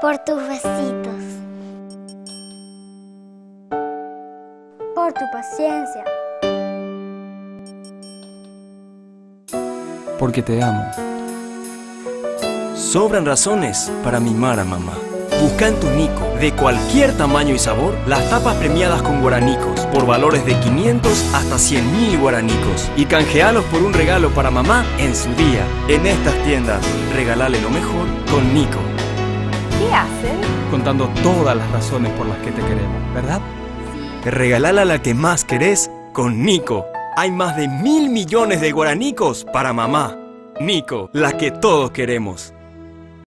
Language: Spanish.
Por tus besitos. Por tu paciencia. Porque te amo. Sobran razones para mimar a mamá. Busca en tu Nico, de cualquier tamaño y sabor, las tapas premiadas con guaranicos, por valores de 500 hasta 100 mil guaranicos. Y canjealos por un regalo para mamá en su día. En estas tiendas, regalale lo mejor con Nico. ¿Qué hacen? Contando todas las razones por las que te queremos, ¿verdad? Regalala la que más querés con Nico. Hay más de mil millones de guaranicos para mamá. Nico, la que todos queremos.